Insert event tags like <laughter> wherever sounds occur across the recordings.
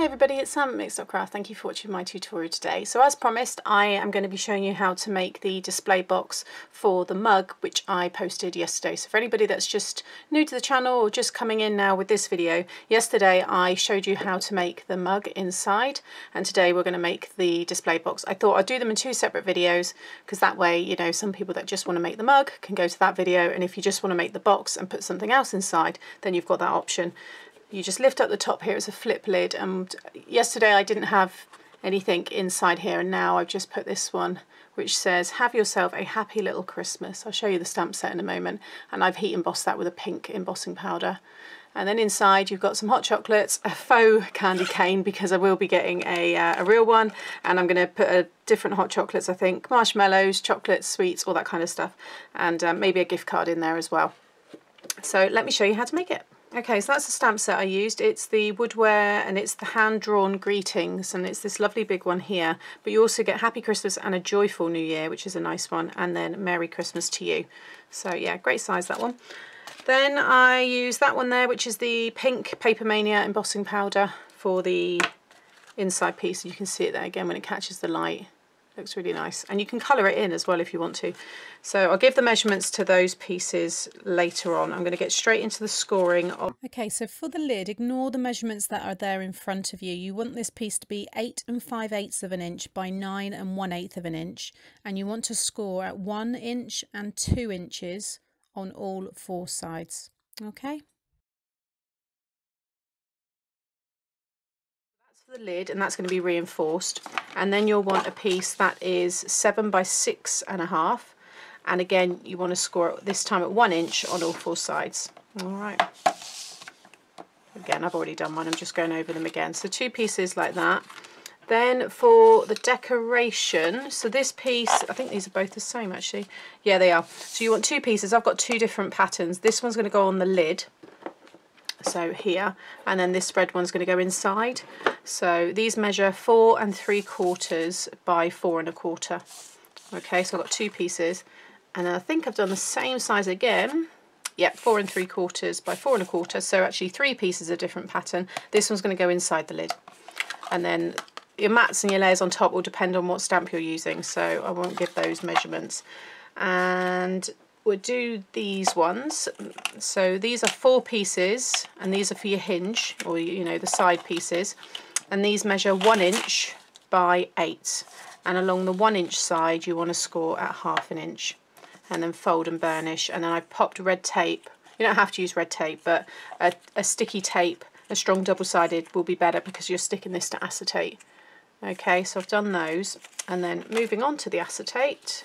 Hi everybody, it's Sam at. Thank you for watching my tutorial today. So as promised, I am going to be showing you how to make the display box for the mug, which I posted yesterday. So for anybody that's just new to the channel or just coming in now with this video, yesterday I showed you how to make the mug inside, and today we're going to make the display box. I thought I'd do them in two separate videos, because that way, you know, some people that just want to make the mug can go to that video, and if you just want to make the box and put something else inside, then you've got that option you just lift up the top here, it's a flip lid and yesterday I didn't have anything inside here and now I've just put this one which says have yourself a happy little Christmas. I'll show you the stamp set in a moment and I've heat embossed that with a pink embossing powder. And then inside you've got some hot chocolates, a faux candy cane because I will be getting a, uh, a real one and I'm going to put a different hot chocolates I think, marshmallows, chocolates, sweets, all that kind of stuff and um, maybe a gift card in there as well. So let me show you how to make it. Okay, so that's the stamp set I used. It's the woodware and it's the hand-drawn greetings and it's this lovely big one here. But you also get Happy Christmas and a Joyful New Year, which is a nice one, and then Merry Christmas to you. So yeah, great size that one. Then I use that one there, which is the pink Paper Mania embossing powder for the inside piece. You can see it there again when it catches the light. Looks really nice. And you can colour it in as well if you want to. So I'll give the measurements to those pieces later on. I'm going to get straight into the scoring. Of okay, so for the lid, ignore the measurements that are there in front of you. You want this piece to be 8 and 5 eighths of an inch by 9 and 1 eighth of an inch. And you want to score at 1 inch and 2 inches on all four sides. Okay. The lid and that's going to be reinforced. And then you'll want a piece that is seven by six and a half. And again you want to score it this time at one inch on all four sides. All right. Again I've already done one I'm just going over them again. So two pieces like that. Then for the decoration so this piece I think these are both the same actually. Yeah they are. So you want two pieces. I've got two different patterns. This one's going to go on the lid so here and then this red one's going to go inside. So these measure four and three quarters by four and a quarter. Okay so I've got two pieces and I think I've done the same size again. Yep four and three quarters by four and a quarter so actually three pieces of different pattern. This one's going to go inside the lid. And then your mats and your layers on top will depend on what stamp you're using so I won't give those measurements. And we'll do these ones. So these are four pieces and these are for your hinge or you know the side pieces. And these measure one inch by eight. And along the one inch side you want to score at half an inch and then fold and burnish. And then I've popped red tape. You don't have to use red tape but a, a sticky tape a strong double-sided will be better because you're sticking this to acetate. Okay so I've done those. And then moving on to the acetate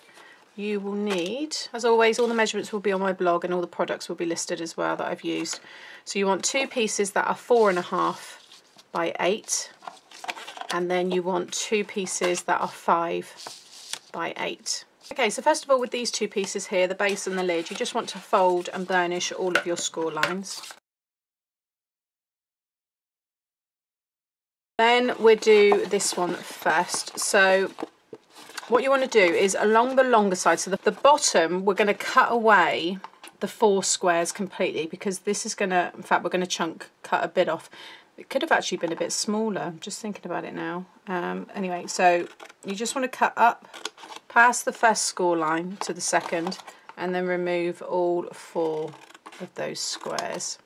you will need, as always, all the measurements will be on my blog and all the products will be listed as well that I've used. So you want two pieces that are four and a half by eight, and then you want two pieces that are five by eight. Okay, so first of all with these two pieces here, the base and the lid, you just want to fold and burnish all of your score lines. Then we'll do this one first. So what you want to do is along the longer side, so the, the bottom, we're going to cut away the four squares completely because this is going to, in fact, we're going to chunk cut a bit off. It could have actually been a bit smaller, I'm just thinking about it now. Um, anyway, so you just want to cut up past the first score line to the second and then remove all four of those squares.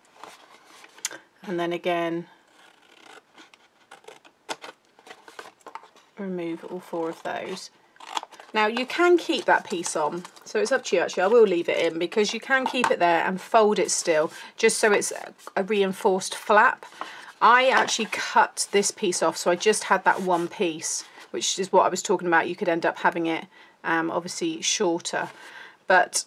And then again, remove all four of those. Now you can keep that piece on, so it's up to you actually, I will leave it in because you can keep it there and fold it still, just so it's a reinforced flap. I actually cut this piece off, so I just had that one piece, which is what I was talking about. You could end up having it um, obviously shorter, but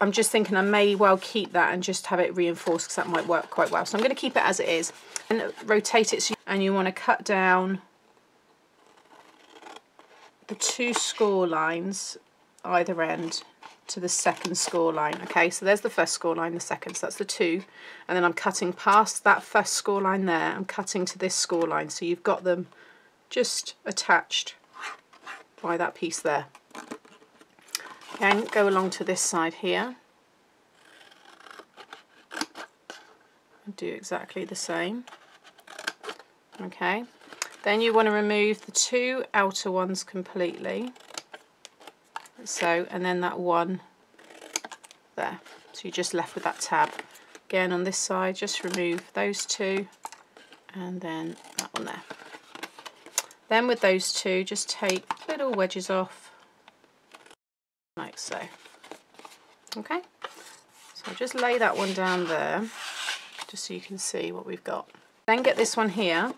I'm just thinking I may well keep that and just have it reinforced because that might work quite well. So I'm going to keep it as it is and rotate it so and you want to cut down the two score lines either end to the second score line. Okay, so there's the first score line, the second, so that's the two. And then I'm cutting past that first score line there, I'm cutting to this score line. So you've got them just attached by that piece there. Again, go along to this side here. And do exactly the same. okay then you want to remove the two outer ones completely. So and then that one there. So you're just left with that tab. Again on this side just remove those two and then that one there. Then with those two just take little wedges off. Like so. Okay? So just lay that one down there just so you can see what we've got. Then get this one here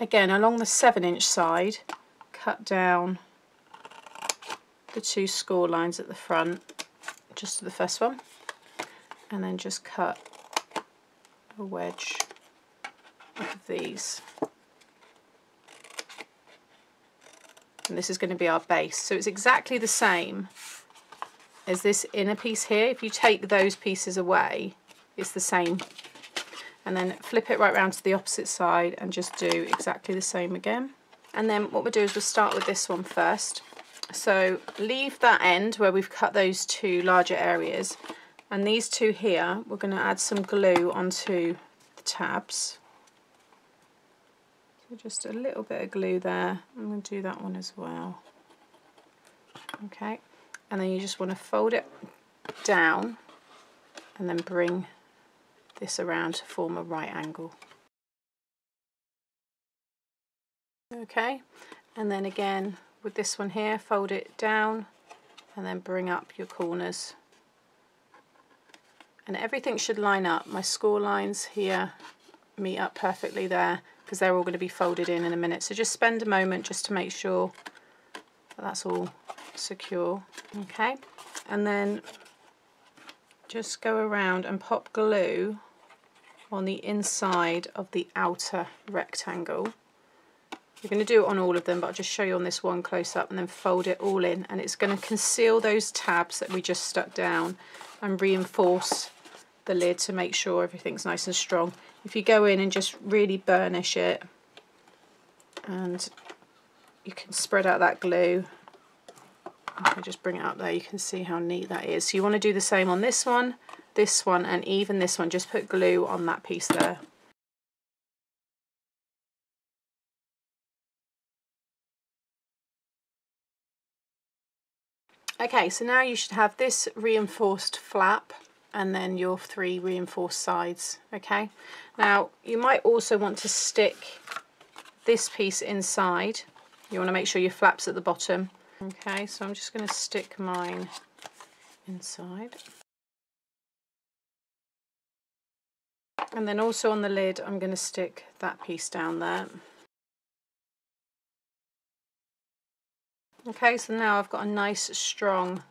again along the seven inch side cut down the two score lines at the front just to the first one and then just cut a wedge of these. And this is going to be our base. So it's exactly the same as this inner piece here. If you take those pieces away it's the same and then flip it right round to the opposite side and just do exactly the same again. And then what we'll do is we'll start with this one first. So leave that end where we've cut those two larger areas. And these two here we're going to add some glue onto the tabs. So just a little bit of glue there. I'm going to do that one as well. Okay. And then you just want to fold it down and then bring this around to form a right angle. Okay, and then again with this one here, fold it down and then bring up your corners. And everything should line up. My score lines here meet up perfectly there because they're all going to be folded in in a minute. So just spend a moment just to make sure that that's all secure. Okay, and then just go around and pop glue on the inside of the outer rectangle. You're going to do it on all of them, but I'll just show you on this one close up and then fold it all in. And it's going to conceal those tabs that we just stuck down and reinforce the lid to make sure everything's nice and strong. If you go in and just really burnish it and you can spread out that glue I just bring it up there you can see how neat that is so you want to do the same on this one this one and even this one just put glue on that piece there. Okay so now you should have this reinforced flap and then your three reinforced sides okay? Now you might also want to stick this piece inside. You want to make sure your flaps at the bottom. Okay so I'm just going to stick mine inside And then also on the lid, I'm going to stick that piece down there. Okay, so now I've got a nice strong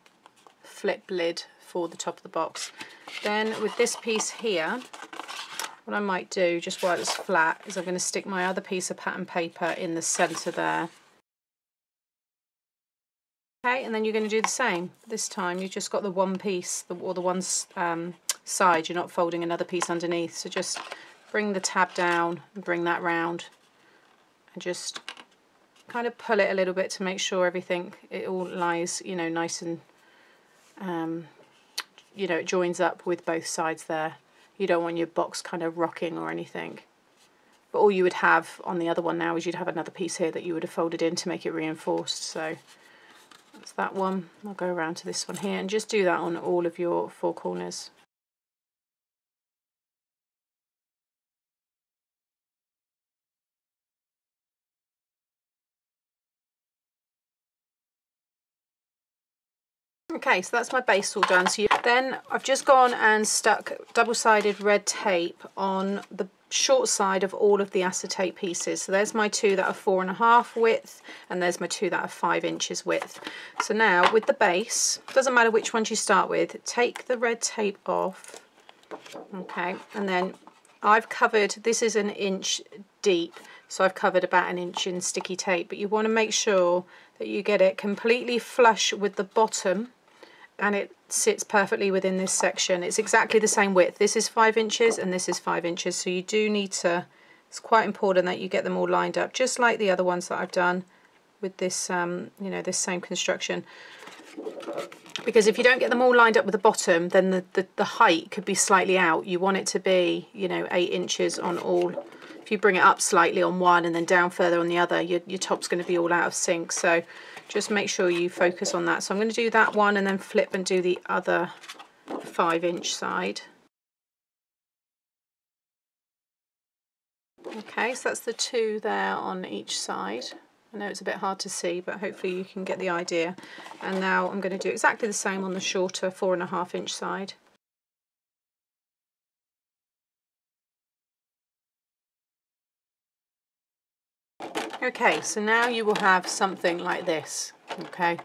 flip lid for the top of the box. Then with this piece here, what I might do, just while it's flat, is I'm going to stick my other piece of pattern paper in the centre there. Okay, and then you're going to do the same. This time you've just got the one piece, the, or the one um, side, you're not folding another piece underneath. So just bring the tab down and bring that round and just kind of pull it a little bit to make sure everything, it all lies, you know, nice and, um, you know, it joins up with both sides there. You don't want your box kind of rocking or anything. But all you would have on the other one now is you'd have another piece here that you would have folded in to make it reinforced. So that's that one. I'll go around to this one here and just do that on all of your four corners. Okay, so that's my base all done. So you, then I've just gone and stuck double-sided red tape on the short side of all of the acetate pieces. So there's my two that are four and a half width, and there's my two that are five inches width. So now with the base, doesn't matter which ones you start with, take the red tape off, okay, and then I've covered, this is an inch deep, so I've covered about an inch in sticky tape, but you want to make sure that you get it completely flush with the bottom and it sits perfectly within this section. It's exactly the same width. This is five inches and this is five inches. So you do need to, it's quite important that you get them all lined up, just like the other ones that I've done with this, um, you know, this same construction. Because if you don't get them all lined up with the bottom, then the, the, the height could be slightly out. You want it to be, you know, eight inches on all if you bring it up slightly on one and then down further on the other, your, your top's going to be all out of sync. So just make sure you focus on that. So I'm going to do that one and then flip and do the other five inch side. Okay, so that's the two there on each side. I know it's a bit hard to see, but hopefully you can get the idea. And now I'm going to do exactly the same on the shorter four and a half inch side. Okay, so now you will have something like this, okay?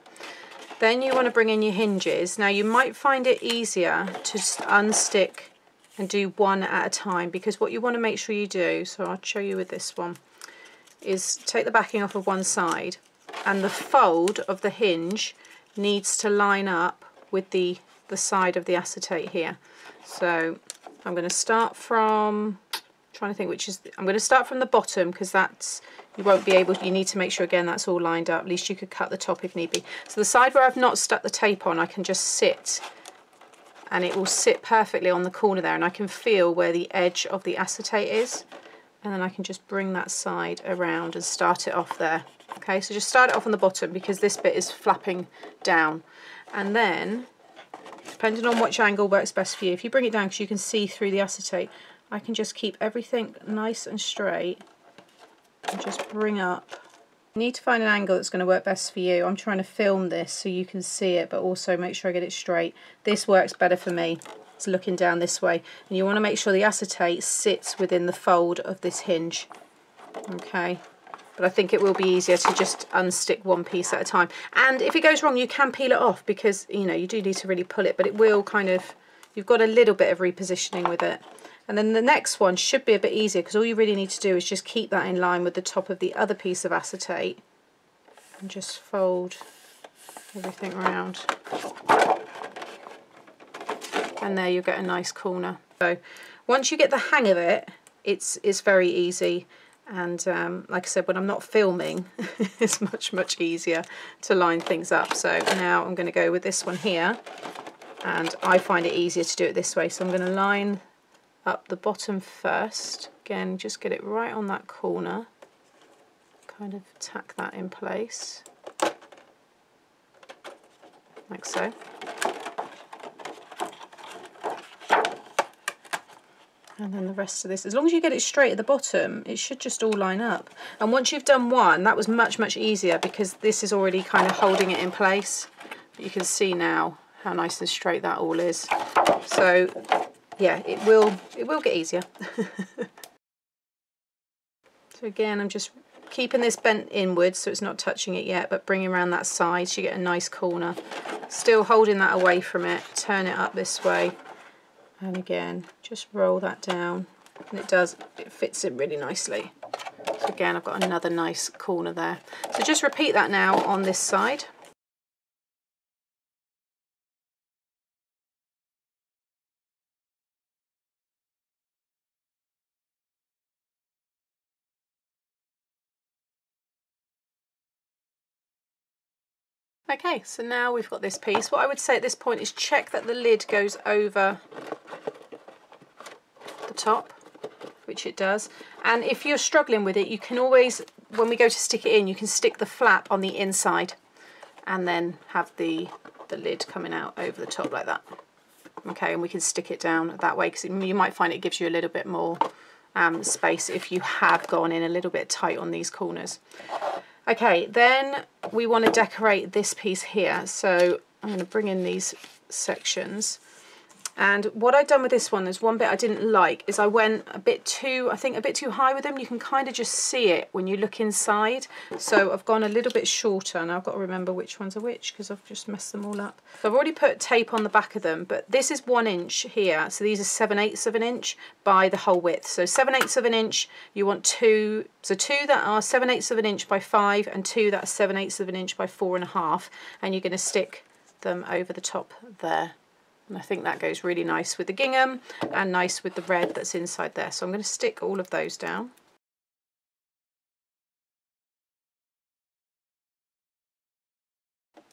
Then you want to bring in your hinges. Now you might find it easier to unstick and do one at a time because what you want to make sure you do, so I'll show you with this one, is take the backing off of one side and the fold of the hinge needs to line up with the, the side of the acetate here. So I'm going to start from, trying to think which is, I'm going to start from the bottom because that's, you won't be able, you need to make sure again that's all lined up, at least you could cut the top if need be. So the side where I've not stuck the tape on I can just sit and it will sit perfectly on the corner there and I can feel where the edge of the acetate is and then I can just bring that side around and start it off there. Okay, so just start it off on the bottom because this bit is flapping down. And then, depending on which angle works best for you, if you bring it down because you can see through the acetate, I can just keep everything nice and straight and just bring up. You need to find an angle that's going to work best for you. I'm trying to film this so you can see it, but also make sure I get it straight. This works better for me It's looking down this way and you want to make sure the acetate sits within the fold of this hinge okay but I think it will be easier to just unstick one piece at a time and if it goes wrong you can peel it off because you know you do need to really pull it but it will kind of you've got a little bit of repositioning with it and then the next one should be a bit easier because all you really need to do is just keep that in line with the top of the other piece of acetate and just fold everything around. And there you'll get a nice corner. So once you get the hang of it, it's, it's very easy. And um, like I said when I'm not filming <laughs> it's much much easier to line things up. So now I'm going to go with this one here and I find it easier to do it this way. So I'm going to line up the bottom first. Again just get it right on that corner. Kind of tack that in place. Like so. And then the rest of this. As long as you get it straight at the bottom it should just all line up. And once you've done one that was much much easier because this is already kind of holding it in place. But you can see now how nice and straight that all is. So yeah it will it will get easier. <laughs> So again I'm just keeping this bent inwards so it's not touching it yet but bringing around that side so you get a nice corner. Still holding that away from it turn it up this way. And again just roll that down. And it does it fits in really nicely. So again I've got another nice corner there. So just repeat that now on this side Okay, so now we've got this piece. What I would say at this point is check that the lid goes over the top, which it does. And if you're struggling with it, you can always, when we go to stick it in, you can stick the flap on the inside and then have the, the lid coming out over the top like that. Okay, and we can stick it down that way because you might find it gives you a little bit more um, space if you have gone in a little bit tight on these corners. Okay, then we want to decorate this piece here. So I'm going to bring in these sections. And what I've done with this one, there's one bit I didn't like, is I went a bit too, I think a bit too high with them. You can kind of just see it when you look inside. So I've gone a little bit shorter and I've got to remember which ones are which because I've just messed them all up. So I've already put tape on the back of them, but this is one inch here. So these are 7 eighths of an inch by the whole width. So 7 eighths of an inch, you want two, so two that are 7 eighths of an inch by five and two that are 7 eighths of an inch by four and a half. And you're going to stick them over the top there. And I think that goes really nice with the gingham and nice with the red that's inside there. So I'm going to stick all of those down.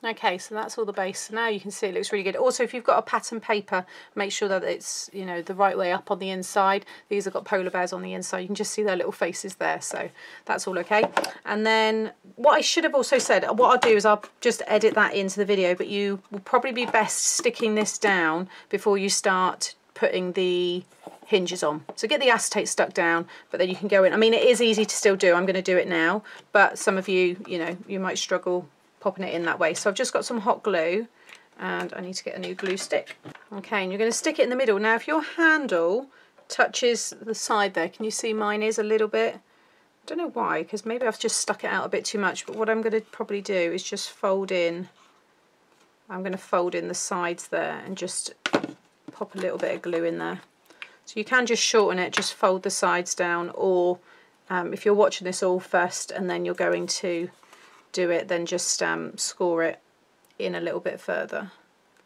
Okay, so that's all the base. So now you can see it looks really good. Also, if you've got a pattern paper, make sure that it's, you know, the right way up on the inside. These have got polar bears on the inside. You can just see their little faces there. So that's all okay. And then what I should have also said, what I'll do is I'll just edit that into the video, but you will probably be best sticking this down before you start putting the hinges on. So get the acetate stuck down, but then you can go in. I mean, it is easy to still do. I'm going to do it now, but some of you, you know, you might struggle popping it in that way. So I've just got some hot glue and I need to get a new glue stick. Okay, and you're going to stick it in the middle. Now, if your handle touches the side there, can you see mine is a little bit, I don't know why, because maybe I've just stuck it out a bit too much, but what I'm going to probably do is just fold in, I'm going to fold in the sides there and just pop a little bit of glue in there. So you can just shorten it, just fold the sides down, or um, if you're watching this all first and then you're going to do it, then just um, score it in a little bit further.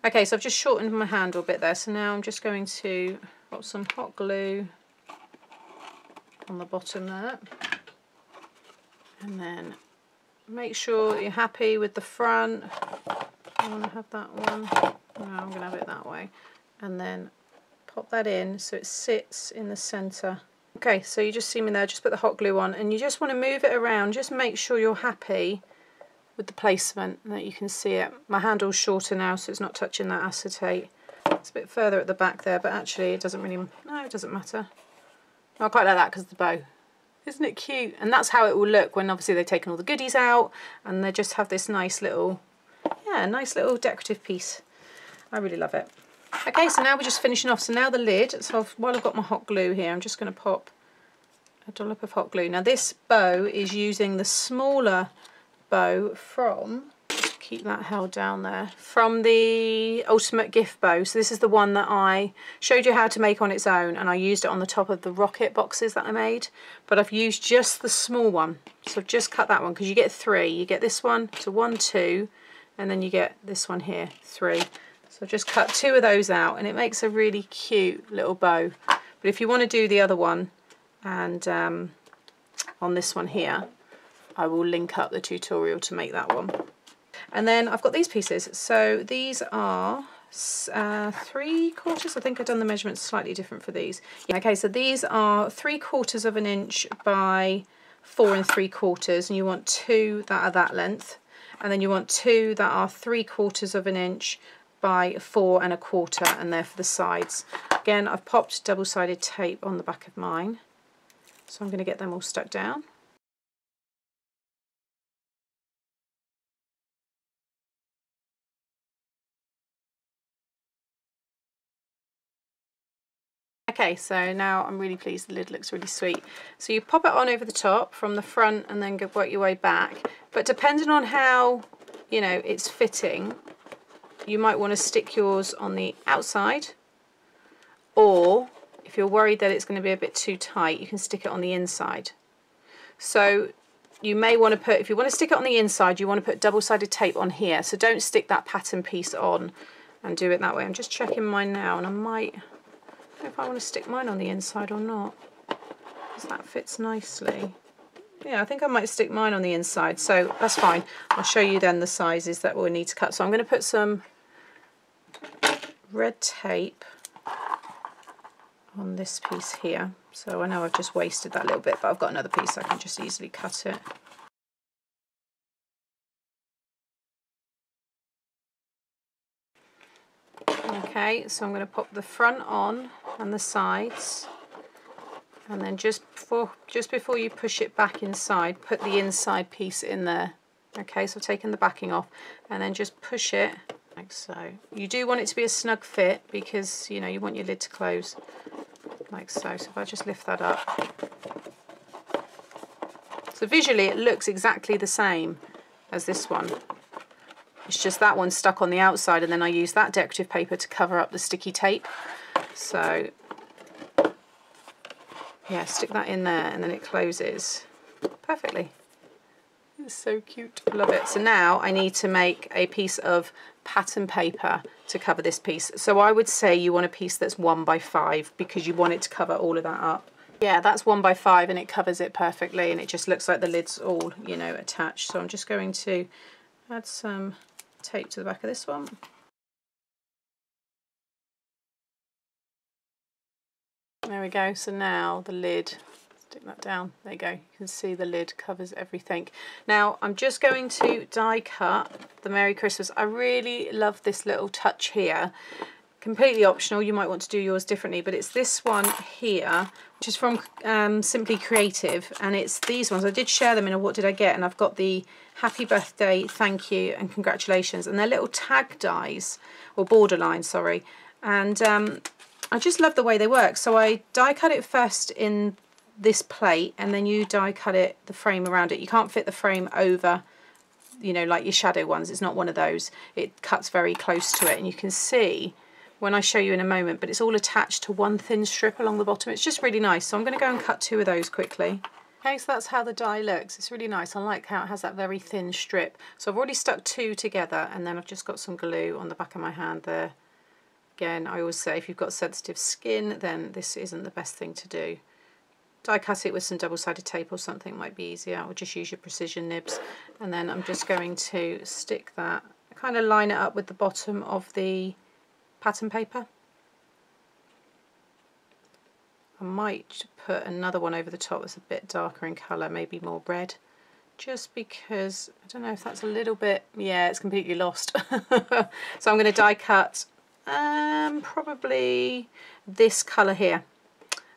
Okay, so I've just shortened my handle a bit there, so now I'm just going to put some hot glue on the bottom there. And then make sure you're happy with the front. I want to have that one. No, I'm going to have it that way. And then pop that in so it sits in the centre. Okay, so you just see me there, just put the hot glue on and you just want to move it around, just make sure you're happy with the placement that you can see it. My handle's shorter now so it's not touching that acetate. It's a bit further at the back there but actually it doesn't really, no it doesn't matter. I quite like that because the bow. Isn't it cute? And that's how it will look when obviously they've taken all the goodies out and they just have this nice little, yeah, nice little decorative piece. I really love it. Okay, so now we're just finishing off. So now the lid, so I've, while I've got my hot glue here, I'm just going to pop a dollop of hot glue. Now this bow is using the smaller bow from, keep that held down there, from the Ultimate Gift Bow. So this is the one that I showed you how to make on its own and I used it on the top of the rocket boxes that I made. But I've used just the small one. So I've just cut that one because you get three. You get this one, so one, two, and then you get this one here, three. So I've just cut two of those out and it makes a really cute little bow. But if you want to do the other one and um, on this one here, I will link up the tutorial to make that one. And then I've got these pieces. So these are uh, three quarters. I think I've done the measurements slightly different for these. Yeah, okay, so these are three quarters of an inch by four and three quarters, and you want two that are that length. And then you want two that are three quarters of an inch by four and a quarter, and they're for the sides. Again, I've popped double-sided tape on the back of mine. So I'm going to get them all stuck down. Okay, so now I'm really pleased the lid looks really sweet. So you pop it on over the top from the front and then work your way back. But depending on how, you know, it's fitting, you might want to stick yours on the outside or if you're worried that it's going to be a bit too tight, you can stick it on the inside. So you may want to put, if you want to stick it on the inside, you want to put double-sided tape on here. So don't stick that pattern piece on and do it that way. I'm just checking mine now and I might if I want to stick mine on the inside or not. Because that fits nicely. Yeah, I think I might stick mine on the inside, so that's fine. I'll show you then the sizes that we'll need to cut. So I'm going to put some red tape on this piece here. So I know I've just wasted that little bit, but I've got another piece, I can just easily cut it. Okay, so I'm going to pop the front on and the sides. And then just before just before you push it back inside put the inside piece in there. Okay so I've taken the backing off. And then just push it like so. You do want it to be a snug fit because you know you want your lid to close like so. So if I just lift that up. So visually it looks exactly the same as this one it's just that one stuck on the outside and then I use that decorative paper to cover up the sticky tape so yeah, stick that in there and then it closes perfectly. It's so cute. Love it. So now I need to make a piece of pattern paper to cover this piece. So I would say you want a piece that's one by five because you want it to cover all of that up. Yeah, that's one by five and it covers it perfectly and it just looks like the lid's all, you know, attached. So I'm just going to add some tape to the back of this one. There we go, so now the lid, stick that down, there you go, you can see the lid covers everything. Now I'm just going to die cut the Merry Christmas. I really love this little touch here. Completely optional, you might want to do yours differently, but it's this one here, which is from um, Simply Creative, and it's these ones. I did share them in a What Did I Get, and I've got the Happy Birthday, Thank You, and Congratulations, and they're little tag dies, or borderline, sorry, and um, I just love the way they work. So I die cut it first in this plate and then you die cut it, the frame around it. You can't fit the frame over, you know, like your shadow ones. It's not one of those. It cuts very close to it and you can see when I show you in a moment, but it's all attached to one thin strip along the bottom. It's just really nice. So I'm going to go and cut two of those quickly. Okay, so that's how the die looks. It's really nice. I like how it has that very thin strip. So I've already stuck two together and then I've just got some glue on the back of my hand there Again, I always say if you've got sensitive skin, then this isn't the best thing to do. Die cut it with some double-sided tape or something might be easier, or just use your precision nibs. And then I'm just going to stick that, kind of line it up with the bottom of the pattern paper. I might put another one over the top that's a bit darker in colour, maybe more red just because I don't know if that's a little bit yeah it's completely lost <laughs> so I'm going to die cut um, probably this colour here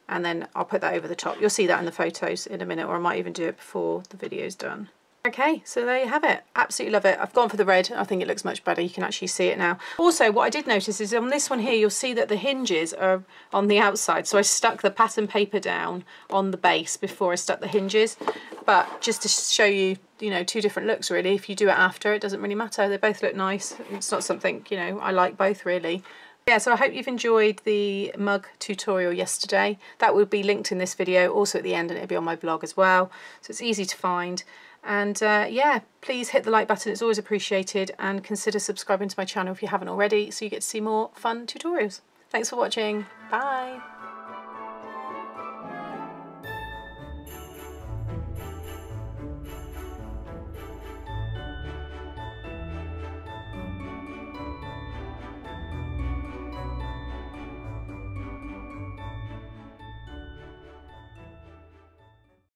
and then I'll put that over the top. You'll see that in the photos in a minute or I might even do it before the video's done. Okay, so there you have it. Absolutely love it. I've gone for the red. I think it looks much better. You can actually see it now. Also, what I did notice is on this one here, you'll see that the hinges are on the outside. So I stuck the pattern paper down on the base before I stuck the hinges. But just to show you, you know, two different looks really. If you do it after, it doesn't really matter. They both look nice. It's not something, you know, I like both really. Yeah, so I hope you've enjoyed the mug tutorial yesterday. That will be linked in this video, also at the end, and it'll be on my blog as well. So it's easy to find. And uh, yeah, please hit the like button, it's always appreciated, and consider subscribing to my channel if you haven't already so you get to see more fun tutorials. Thanks for watching, bye!